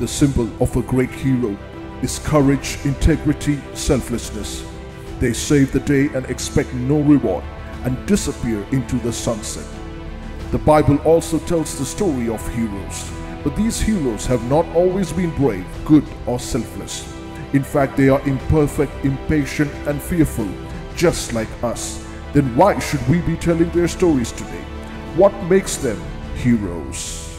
The symbol of a great hero is courage, integrity, selflessness. They save the day and expect no reward and disappear into the sunset. The Bible also tells the story of heroes, but these heroes have not always been brave, good, or selfless. In fact, they are imperfect, impatient, and fearful, just like us. Then why should we be telling their stories today? What makes them heroes?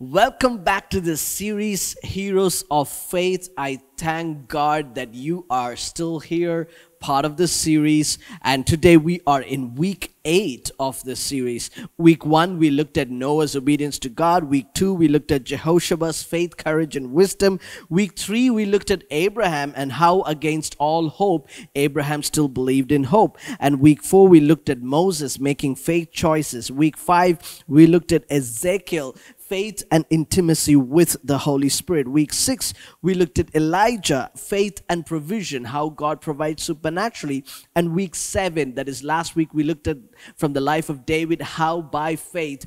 Welcome back to the series Heroes of Faith. I thank God that you are still here, part of the series. And today we are in week eight of the series. Week one, we looked at Noah's obedience to God. Week two, we looked at Jehoshaphat's faith, courage, and wisdom. Week three, we looked at Abraham and how, against all hope, Abraham still believed in hope. And week four, we looked at Moses making faith choices. Week five, we looked at Ezekiel faith and intimacy with the Holy Spirit. Week six, we looked at Elijah, faith and provision, how God provides supernaturally. And week seven, that is last week, we looked at from the life of David, how by faith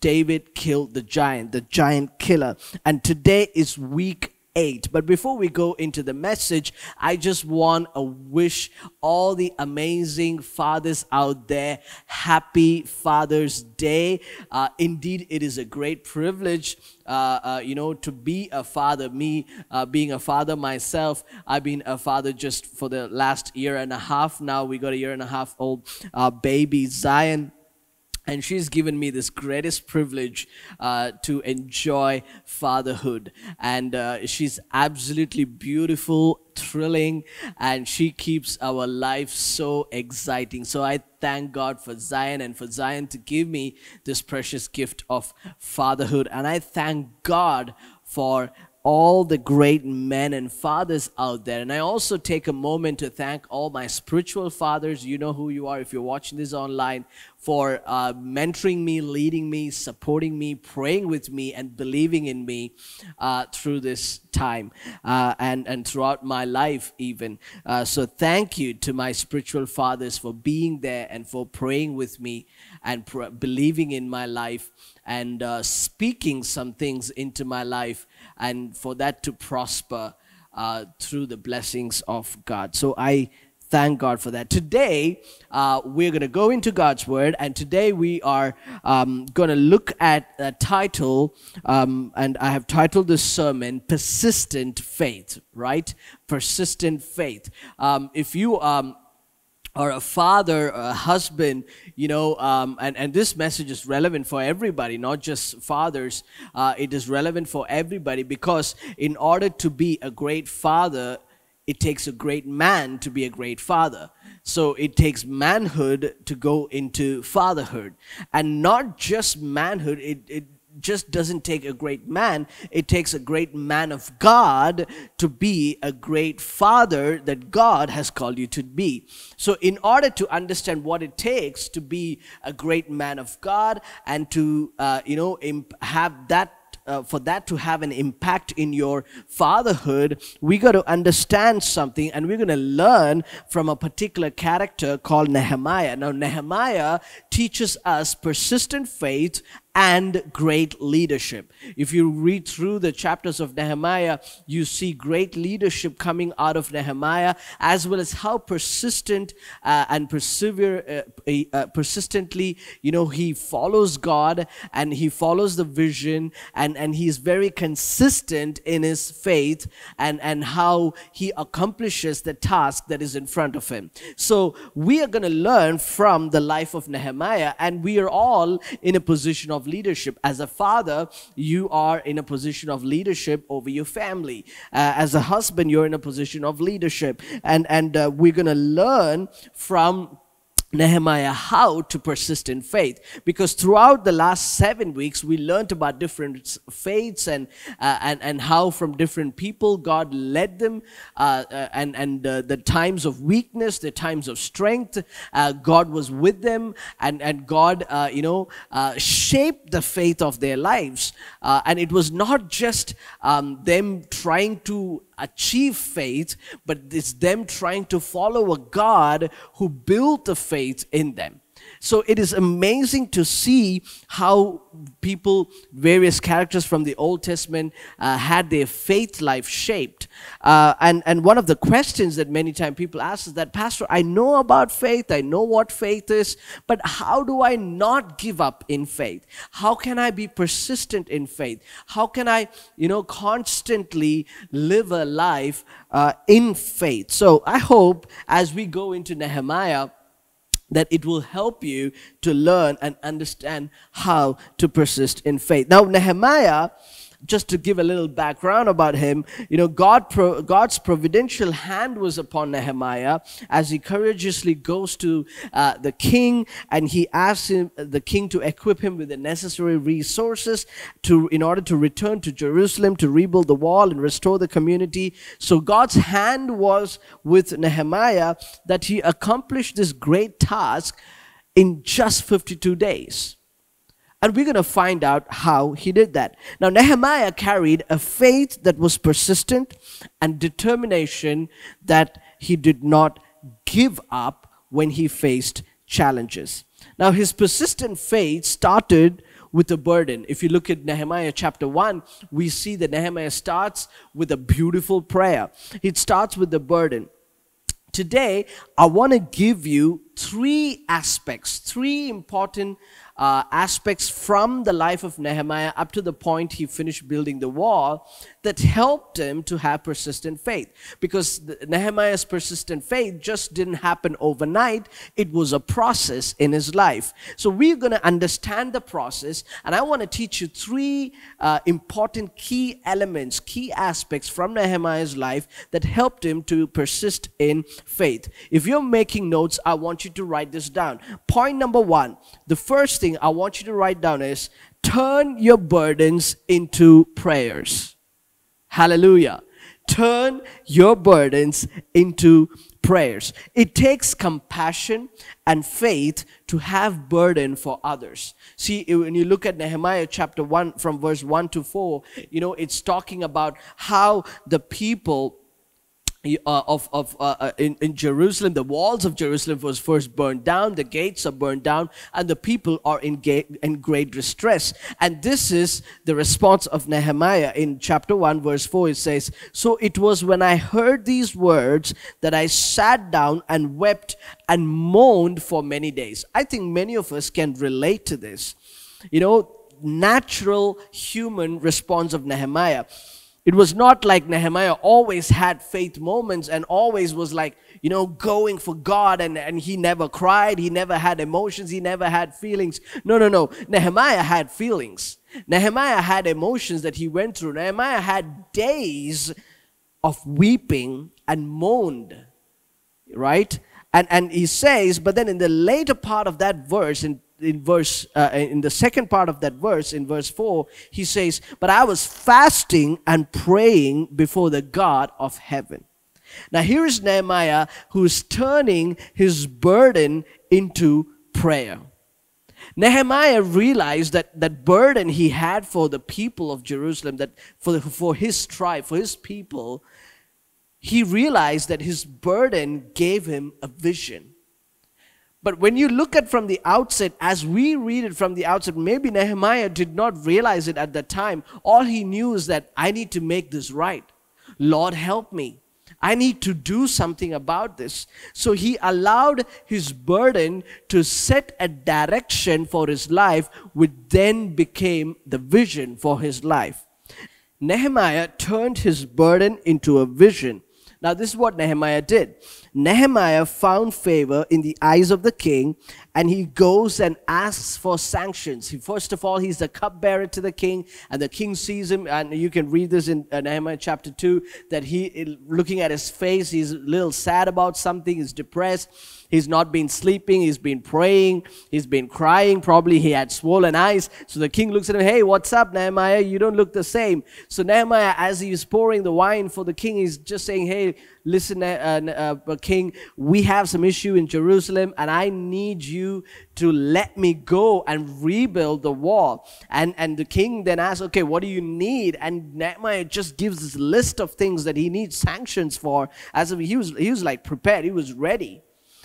David killed the giant, the giant killer. And today is week 8. But before we go into the message, I just want to wish all the amazing fathers out there happy Father's Day. Uh, indeed, it is a great privilege, uh, uh, you know, to be a father. Me uh, being a father myself, I've been a father just for the last year and a half now. We got a year and a half old uh, baby, Zion and she's given me this greatest privilege uh, to enjoy fatherhood and uh, she's absolutely beautiful thrilling and she keeps our life so exciting so i thank god for zion and for zion to give me this precious gift of fatherhood and i thank god for all the great men and fathers out there. And I also take a moment to thank all my spiritual fathers. You know who you are if you're watching this online for uh, mentoring me, leading me, supporting me, praying with me, and believing in me uh, through this time uh, and, and throughout my life, even. Uh, so, thank you to my spiritual fathers for being there and for praying with me and pr- believing in my life and uh, speaking some things into my life and for that to prosper uh, through the blessings of God. So I thank God for that. Today, uh, we're going to go into God's Word, and today we are um, going to look at a title, um, and I have titled this sermon, Persistent Faith, right? Persistent Faith. Um, if you um, or a father, or a husband, you know, um, and, and this message is relevant for everybody, not just fathers. Uh, it is relevant for everybody because in order to be a great father, it takes a great man to be a great father. So it takes manhood to go into fatherhood. And not just manhood, it, it just doesn't take a great man, it takes a great man of God to be a great father that God has called you to be. So, in order to understand what it takes to be a great man of God and to, uh, you know, have that uh, for that to have an impact in your fatherhood, we got to understand something and we're going to learn from a particular character called Nehemiah. Now, Nehemiah teaches us persistent faith and great leadership. If you read through the chapters of Nehemiah, you see great leadership coming out of Nehemiah, as well as how persistent uh, and persevere, uh, uh, persistently, you know, he follows God and he follows the vision, and and he's very consistent in his faith and and how he accomplishes the task that is in front of him. So we are going to learn from the life of Nehemiah, and we are all in a position of leadership. As a father, you are in a position of leadership over your family. Uh, as a husband, you're in a position of leadership. And, and uh, we're going to learn from Nehemiah how to persist in faith. Because throughout the last seven weeks we learned about different faiths and uh, and and how from different people God led them uh, uh, and and uh, the times of weakness the times of strength uh, God was with them and and God uh, you know shaped the faith of their lives. And it was not just um, them trying to achieve faith, but it's them trying to follow a God who built the faith in them. So it is amazing to see how people, various characters from the Old Testament, uh, had their faith life shaped. Uh, and, and one of the questions that many times people ask is that, Pastor, I know about faith, I know what faith is, but how do I not give up in faith? How can I be persistent in faith? How can I, you know, constantly live a life uh, in faith? So I hope as we go into Nehemiah, that it will help you to learn and understand how to persist in faith. Now, Nehemiah just to give a little background about him, you know, God God's providential hand was upon Nehemiah as he courageously goes to uh, the king and he asks him, the king to equip him with the necessary resources to, in order to return to Jerusalem to rebuild the wall and restore the community. So God's hand was with Nehemiah that he accomplished this great task in just 52 days. And we're going to find out how he did that. Now, Nehemiah carried a faith that was persistent and determination that he did not give up when he faced challenges. Now, his persistent faith started with a burden. If you look at Nehemiah chapter 1, we see that Nehemiah starts with a beautiful prayer. It starts with the burden. Today, I want to give you three aspects, three important uh, aspects from the life of Nehemiah up to the point he finished building the wall that helped him to have persistent faith. Because Nehemiah's persistent faith just didn't happen overnight, it was a process in his life. So we're going to understand the process, and I want to teach you three uh, important key elements, key aspects from Nehemiah's life that helped him to persist in faith. If you're making notes, I want you to write this down. Point number one the first thing I want you to write down is turn your burdens into prayers. Hallelujah. Turn your burdens into prayers. It takes compassion and faith to have burden for others. See, when you look at Nehemiah chapter 1 from verse 1 to 4, you know, it's talking about how the people uh, of, of uh, uh, in, in Jerusalem, the walls of Jerusalem was first burned down, the gates are burned down, and the people are in, ga- in great distress. And this is the response of Nehemiah in chapter 1, verse 4. It says, So it was when I heard these words that I sat down and wept and moaned for many days. I think many of us can relate to this. You know, natural human response of Nehemiah it was not like Nehemiah always had faith moments and always was like, you know, going for God and, and he never cried, he never had emotions, he never had feelings. No, no, no. Nehemiah had feelings. Nehemiah had emotions that he went through. Nehemiah had days of weeping and moaned, right? And, and he says, but then in the later part of that verse, in in verse uh, in the second part of that verse in verse 4 he says but i was fasting and praying before the god of heaven. Now here is nehemiah who's turning his burden into prayer. Nehemiah realized that that burden he had for the people of jerusalem that for, for his tribe for his people he realized that his burden gave him a vision but when you look at from the outset, as we read it from the outset, maybe Nehemiah did not realize it at that time. All he knew is that I need to make this right. Lord, help me. I need to do something about this. So he allowed his burden to set a direction for his life, which then became the vision for his life. Nehemiah turned his burden into a vision. Now, this is what Nehemiah did. Nehemiah found favor in the eyes of the king, and he goes and asks for sanctions. He, first of all, he's the cupbearer to the king, and the king sees him, and you can read this in uh, Nehemiah chapter 2, that he, looking at his face, he's a little sad about something, he's depressed. He's not been sleeping, he's been praying, he's been crying. Probably he had swollen eyes. So the king looks at him, Hey, what's up, Nehemiah? You don't look the same. So Nehemiah, as he's pouring the wine for the king, he's just saying, Hey, listen, uh, uh, king, we have some issue in Jerusalem and I need you to let me go and rebuild the wall. And, and the king then asks, okay, what do you need? And Nehemiah just gives this list of things that he needs sanctions for as if he was, he was like prepared, he was ready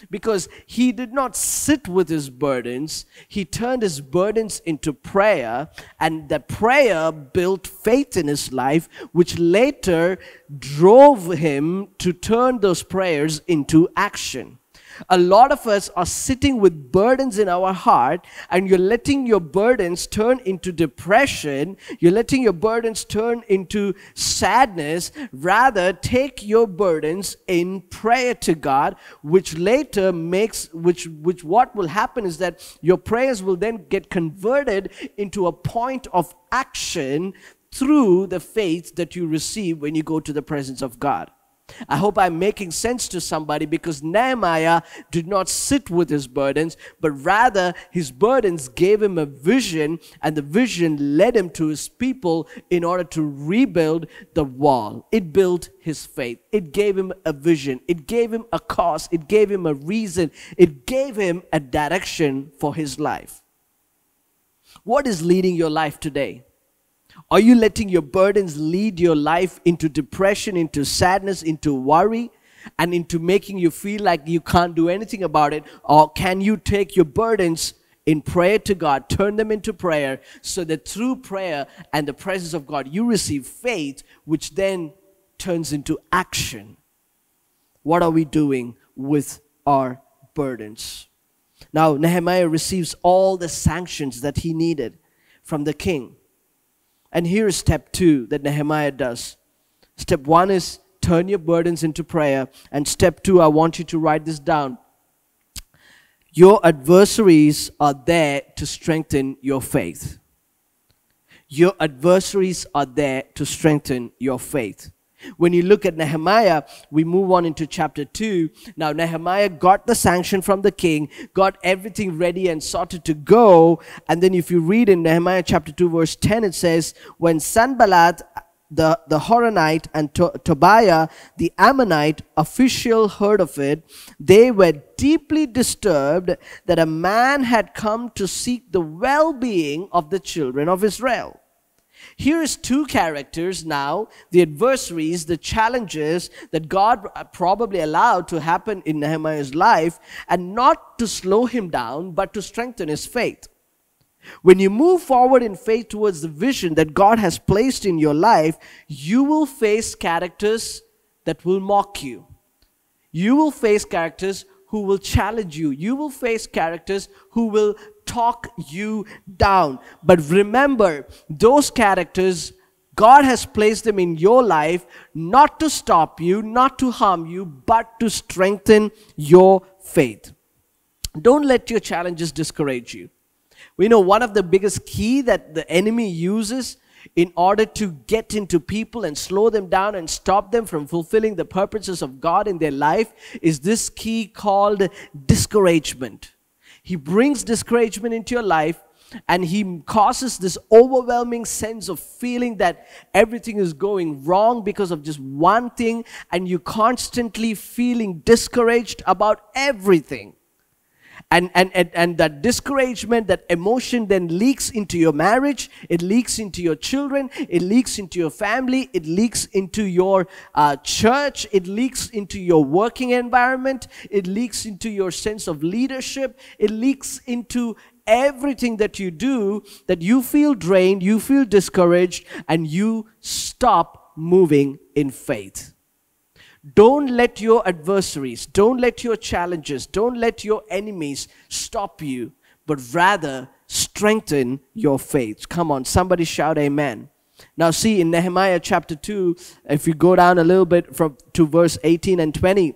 because he did not sit with his burdens. He turned his burdens into prayer, and that prayer built faith in his life, which later drove him to turn those prayers into action. A lot of us are sitting with burdens in our heart, and you're letting your burdens turn into depression. You're letting your burdens turn into sadness. Rather, take your burdens in prayer to God, which later makes, which, which what will happen is that your prayers will then get converted into a point of action through the faith that you receive when you go to the presence of God. I hope I'm making sense to somebody because Nehemiah did not sit with his burdens, but rather his burdens gave him a vision, and the vision led him to his people in order to rebuild the wall. It built his faith, it gave him a vision, it gave him a cause, it gave him a reason, it gave him a direction for his life. What is leading your life today? Are you letting your burdens lead your life into depression, into sadness, into worry, and into making you feel like you can't do anything about it? Or can you take your burdens in prayer to God, turn them into prayer, so that through prayer and the presence of God, you receive faith, which then turns into action? What are we doing with our burdens? Now, Nehemiah receives all the sanctions that he needed from the king. And here's step two that Nehemiah does. Step one is turn your burdens into prayer. And step two, I want you to write this down. Your adversaries are there to strengthen your faith. Your adversaries are there to strengthen your faith. When you look at Nehemiah, we move on into chapter 2. Now, Nehemiah got the sanction from the king, got everything ready and sorted to go. And then, if you read in Nehemiah chapter 2, verse 10, it says, When Sanballat, the, the Horonite, and to- Tobiah, the Ammonite official, heard of it, they were deeply disturbed that a man had come to seek the well being of the children of Israel. Here is two characters now, the adversaries, the challenges that God uh, probably allowed to happen in Nehemiah's life, and not to slow him down, but to strengthen his faith. When you move forward in faith towards the vision that God has placed in your life, you will face characters that will mock you. You will face characters who will challenge you. You will face characters who will talk you down. But remember, those characters, God has placed them in your life not to stop you, not to harm you, but to strengthen your faith. Don't let your challenges discourage you. We know one of the biggest key that the enemy uses in order to get into people and slow them down and stop them from fulfilling the purposes of God in their life is this key called discouragement. He brings discouragement into your life and he causes this overwhelming sense of feeling that everything is going wrong because of just one thing and you constantly feeling discouraged about everything and, and, and, and that discouragement, that emotion then leaks into your marriage, it leaks into your children, it leaks into your family, it leaks into your uh, church, it leaks into your working environment, it leaks into your sense of leadership, it leaks into everything that you do that you feel drained, you feel discouraged, and you stop moving in faith. Don't let your adversaries, don't let your challenges, don't let your enemies stop you, but rather strengthen your faith. Come on, somebody shout amen. Now, see in Nehemiah chapter 2, if you go down a little bit from to verse 18 and 20,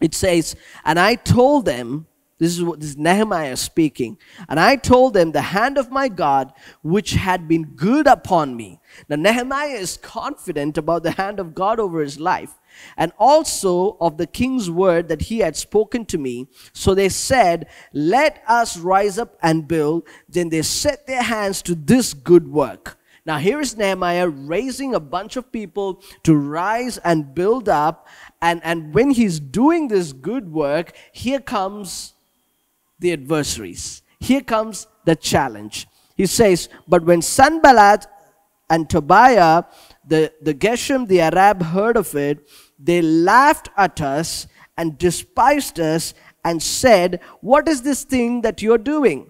it says, And I told them, this is what this is Nehemiah speaking. And I told them the hand of my God, which had been good upon me. Now Nehemiah is confident about the hand of God over his life and also of the king's word that he had spoken to me. So they said, Let us rise up and build. Then they set their hands to this good work. Now, here is Nehemiah raising a bunch of people to rise and build up. And, and when he's doing this good work, here comes the adversaries. Here comes the challenge. He says, But when Sanballat and Tobiah, the, the Geshem, the Arab, heard of it, they laughed at us and despised us and said, What is this thing that you're doing?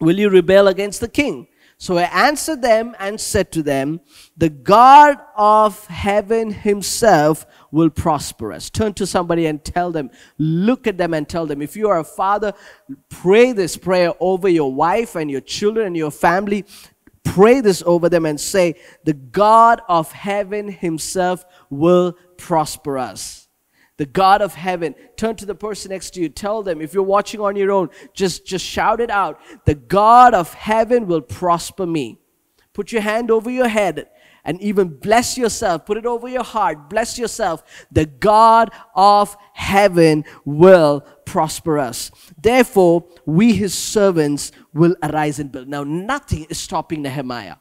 Will you rebel against the king? So I answered them and said to them, The God of heaven himself will prosper us. Turn to somebody and tell them, look at them and tell them. If you are a father, pray this prayer over your wife and your children and your family. Pray this over them and say, The God of heaven himself will prosper us the God of heaven. Turn to the person next to you. Tell them, if you're watching on your own, just, just shout it out. The God of heaven will prosper me. Put your hand over your head and even bless yourself. Put it over your heart. Bless yourself. The God of heaven will prosper us. Therefore, we, his servants, will arise and build. Now, nothing is stopping Nehemiah.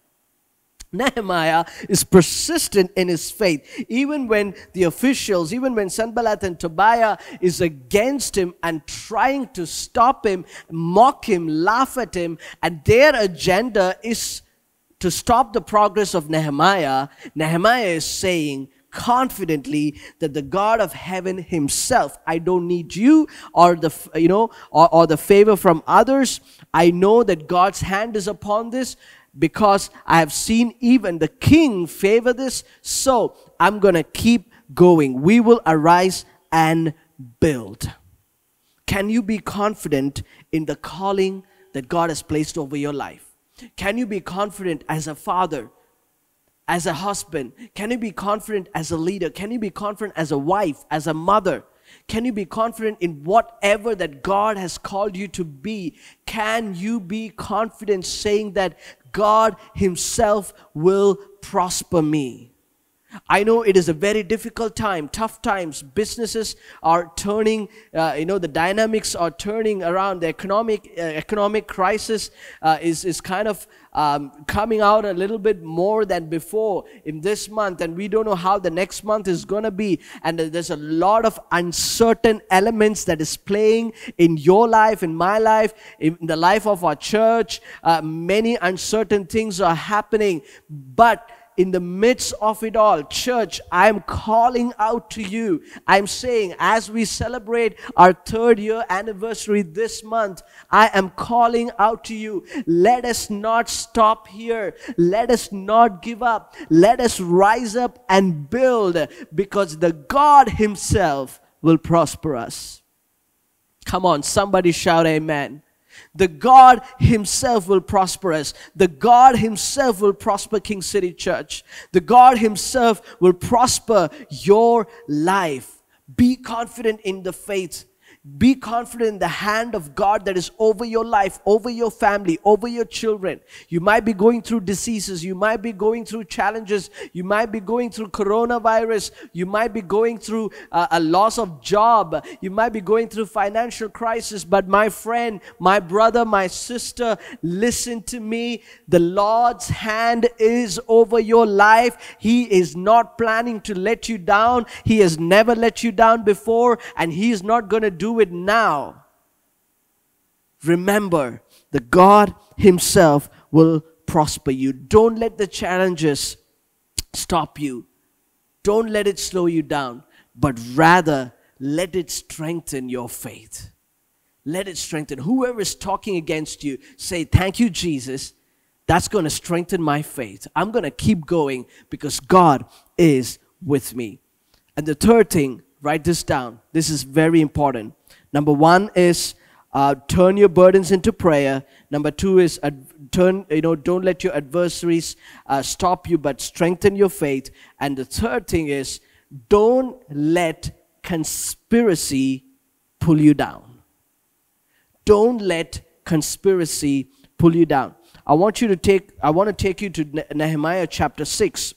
Nehemiah is persistent in his faith. Even when the officials, even when Sanballat and Tobiah is against him and trying to stop him, mock him, laugh at him, and their agenda is to stop the progress of Nehemiah, Nehemiah is saying, confidently that the God of heaven himself, I don't need you or the, you know, or, or the favor from others. I know that God's hand is upon this because I have seen even the king favor this. So I'm going to keep going. We will arise and build. Can you be confident in the calling that God has placed over your life? Can you be confident as a father, as a husband? Can you be confident as a leader? Can you be confident as a wife, as a mother? Can you be confident in whatever that God has called you to be? Can you be confident saying that God Himself will prosper me? I know it is a very difficult time, tough times. Businesses are turning, uh, you know, the dynamics are turning around. The economic uh, economic crisis uh, is is kind of um, coming out a little bit more than before in this month, and we don't know how the next month is going to be. And there's a lot of uncertain elements that is playing in your life, in my life, in the life of our church. Uh, many uncertain things are happening, but in the midst of it all, church, I'm calling out to you. I'm saying, as we celebrate our third year anniversary this month, I am calling out to you. Let us not stop here. Let us not give up. Let us rise up and build because the God Himself will prosper us. Come on, somebody shout amen. The God Himself will prosper us. The God Himself will prosper King City Church. The God Himself will prosper your life. Be confident in the faith be confident in the hand of God that is over your life, over your family, over your children. You might be going through diseases. You might be going through challenges. You might be going through coronavirus. You might be going through uh, a loss of job. You might be going through financial crisis. But my friend, my brother, my sister, listen to me. The Lord's hand is over your life. He is not planning to let you down. He has never let you down before, and He is not going to do it now. Remember, the God Himself will prosper you. Don't let the challenges stop you. Don't let it slow you down, but rather let it strengthen your faith. Let it strengthen. Whoever is talking against you, say, Thank you, Jesus. That's going to strengthen my faith. I'm going to keep going because God is with me. And the third thing, write this down. This is very important. Number one is uh, turn your burdens into prayer. Number two is turn, you know, don't let your adversaries uh, stop you, but strengthen your faith. And the third thing is don't let conspiracy pull you down. Don't let conspiracy pull you down. I want you to take, I want to take you to Nehemiah chapter 6.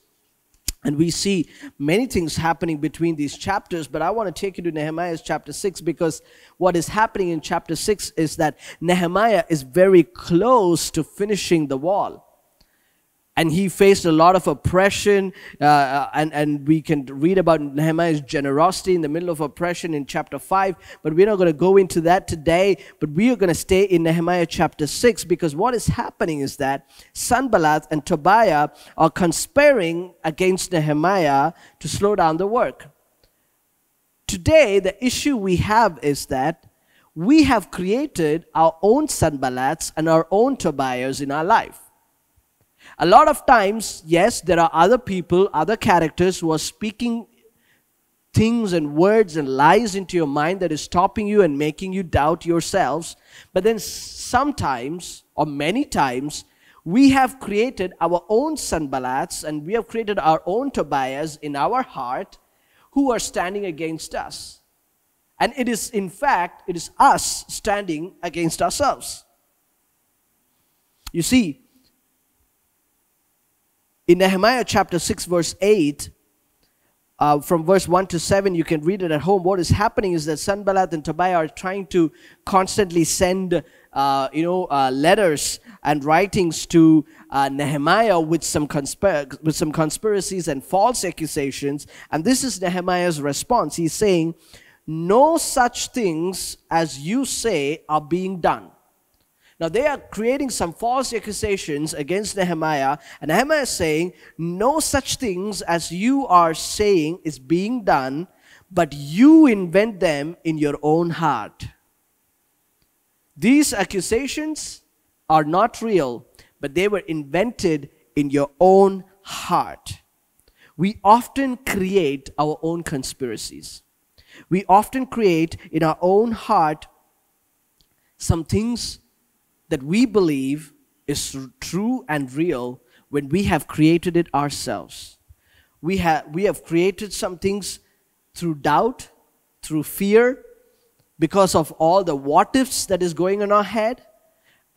And we see many things happening between these chapters, but I want to take you to Nehemiah's chapter 6 because what is happening in chapter 6 is that Nehemiah is very close to finishing the wall. And he faced a lot of oppression uh, and, and we can read about nehemiah's generosity in the middle of oppression in chapter 5 but we're not going to go into that today but we are going to stay in nehemiah chapter 6 because what is happening is that sanballat and tobiah are conspiring against nehemiah to slow down the work. Today the issue we have is that we have created our own sanballats and our own tobiahs in our life a lot of times, yes, there are other people, other characters who are speaking things and words and lies into your mind that is stopping you and making you doubt yourselves. But then sometimes, or many times, we have created our own Sanballats and we have created our own Tobiahs in our heart who are standing against us. And it is, in fact, it is us standing against ourselves. You see, in Nehemiah chapter 6, verse 8, uh, from verse 1 to 7, you can read it at home. What is happening is that Sanballat and Tobiah are trying to constantly send, uh, you know, uh, letters and writings to uh, Nehemiah with some, conspir- with some conspiracies and false accusations. And this is Nehemiah's response. He's saying, No such things as you say are being done. Now they are creating some false accusations against Nehemiah, and Nehemiah is saying, No such things as you are saying is being done, but you invent them in your own heart. These accusations are not real, but they were invented in your own heart. We often create our own conspiracies. We often create in our own heart some things that we believe is true and real when we have created it ourselves. We have, we have created some things through doubt, through fear, because of all the what ifs that is going in our head.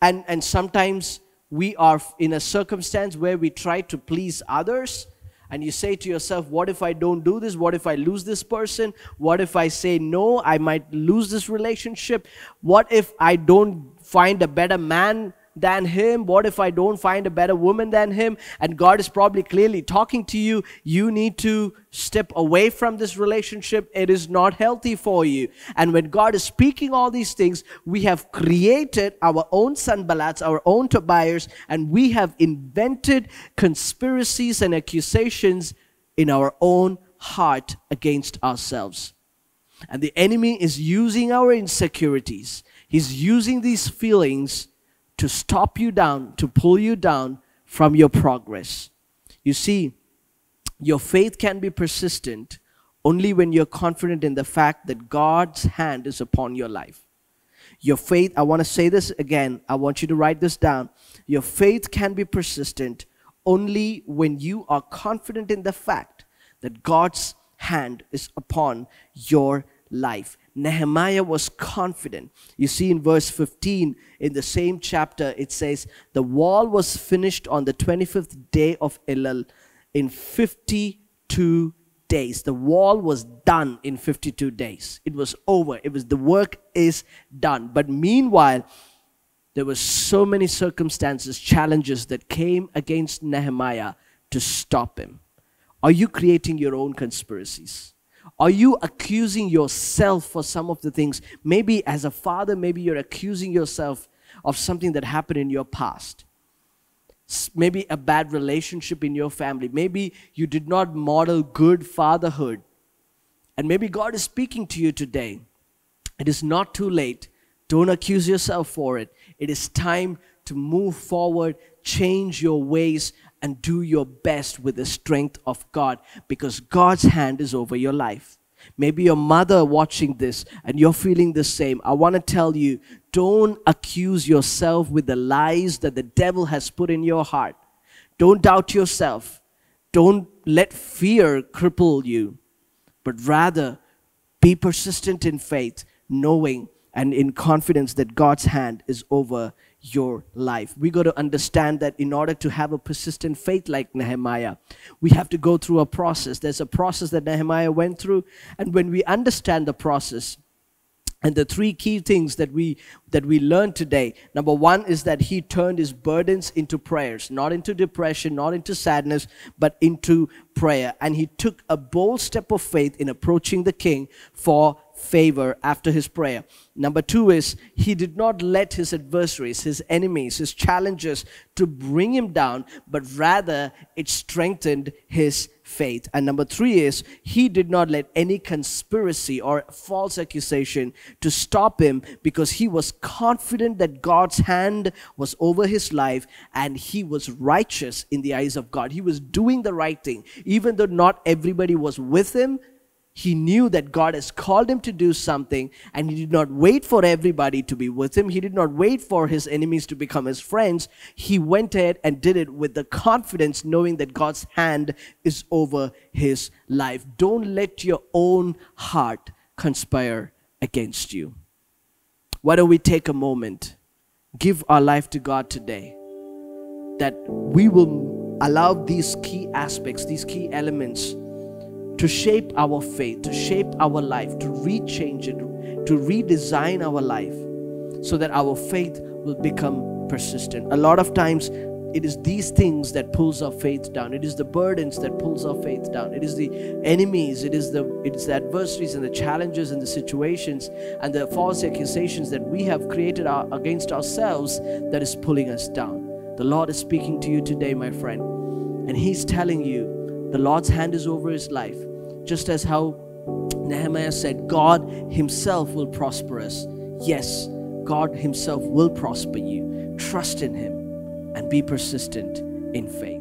And, and sometimes we are in a circumstance where we try to please others and you say to yourself, What if I don't do this? What if I lose this person? What if I say no? I might lose this relationship. What if I don't find a better man than him? What if I don't find a better woman than him? And God is probably clearly talking to you. You need to step away from this relationship. It is not healthy for you. And when God is speaking all these things, we have created our own Sanballats, our own Tobiahs, and we have invented conspiracies and accusations in our own heart against ourselves. And the enemy is using our insecurities. He's using these feelings to stop you down, to pull you down from your progress. You see, your faith can be persistent only when you're confident in the fact that God's hand is upon your life. Your faith, I want to say this again, I want you to write this down. Your faith can be persistent only when you are confident in the fact that God's hand is upon your life. Nehemiah was confident. You see in verse 15 in the same chapter, it says, The wall was finished on the 25th day of Elul in 52 days. The wall was done in 52 days. It was over. It was the work is done. But meanwhile, there were so many circumstances, challenges that came against Nehemiah to stop him. Are you creating your own conspiracies? Are you accusing yourself for some of the things? Maybe as a father, maybe you're accusing yourself of something that happened in your past. Maybe a bad relationship in your family. Maybe you did not model good fatherhood. And maybe God is speaking to you today. It is not too late. Don't accuse yourself for it. It is time to move forward, change your ways, and do your best with the strength of God because God's hand is over your life. Maybe your mother watching this and you're feeling the same. I want to tell you don't accuse yourself with the lies that the devil has put in your heart. Don't doubt yourself. Don't let fear cripple you, but rather be persistent in faith, knowing and in confidence that God's hand is over your life. We got to understand that in order to have a persistent faith like Nehemiah, we have to go through a process. There's a process that Nehemiah went through, and when we understand the process, and the three key things that we that we learned today number one is that he turned his burdens into prayers not into depression not into sadness but into prayer. And he took a bold step of faith in approaching the king for favor after his prayer. Number two is he did not let his adversaries his enemies his challenges to bring him down but rather it strengthened his faith. And number three is he did not let any conspiracy or false accusation to stop him because he was confident that God's hand was over his life and he was righteous in the eyes of God. He was doing the right thing. Even though not everybody was with him, he knew that God has called him to do something, and he did not wait for everybody to be with him. He did not wait for his enemies to become his friends. He went ahead and did it with the confidence, knowing that God's hand is over his life. Don't let your own heart conspire against you. Why don't we take a moment, give our life to God today, that we will allow these key aspects, these key elements, to shape our faith, to shape our life, to rechange it, to redesign our life so that our faith will become persistent. A lot of times it is these things that pulls our faith down. It is the burdens that pulls our faith down. It is the enemies, it is the it is the adversaries and the challenges and the situations and the false accusations that we have created our, against ourselves that is pulling us down. The Lord is speaking to you today, my friend, and He's telling you the Lord's hand is over his life. Just as how Nehemiah said, God Himself will prosper us. Yes, God Himself will prosper you. Trust in Him and be persistent in faith.